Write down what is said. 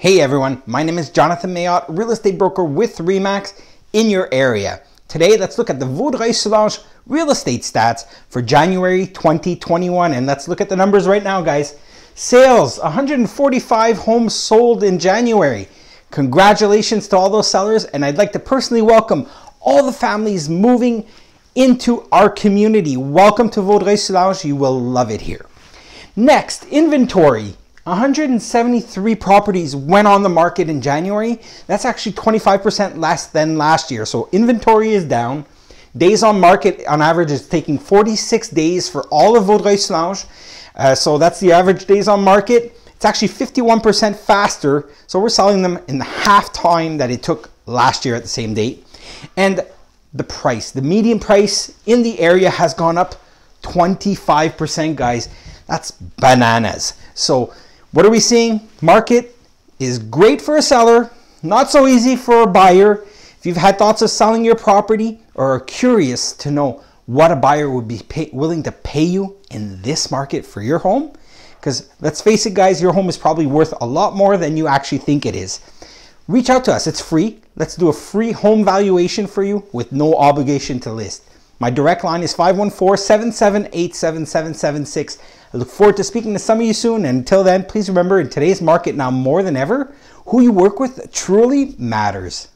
Hey everyone, my name is Jonathan Mailhot, real estate broker with Remax in your area. Today, let's look at the Vaudreuil-Soulanges real estate stats for January 2021. And let's look at the numbers right now, guys. Sales, 145 homes sold in January. Congratulations to all those sellers. And I'd like to personally welcome all the families moving into our community. Welcome to Vaudreuil-Soulanges. You will love it here. Next, inventory. 173 properties went on the market in January. That's actually 25% less than last year. So inventory is down. Days on market on average is taking 46 days for all of Vaudreuil-Soulanges. Uh, so that's the average days on market. It's actually 51% faster. So we're selling them in the half time that it took last year at the same date. And the price, the median price in the area has gone up 25%, guys. That's bananas. So what are we seeing? Market is great for a seller, not so easy for a buyer. If you've had thoughts of selling your property or are curious to know what a buyer would be pay, willing to pay you in this market for your home, because let's face it, guys, your home is probably worth a lot more than you actually think it is. Reach out to us, it's free. Let's do a free home valuation for you with no obligation to list. My direct line is 514-778-7776. I look forward to speaking to some of you soon. And until then, please remember in today's market now more than ever, who you work with truly matters.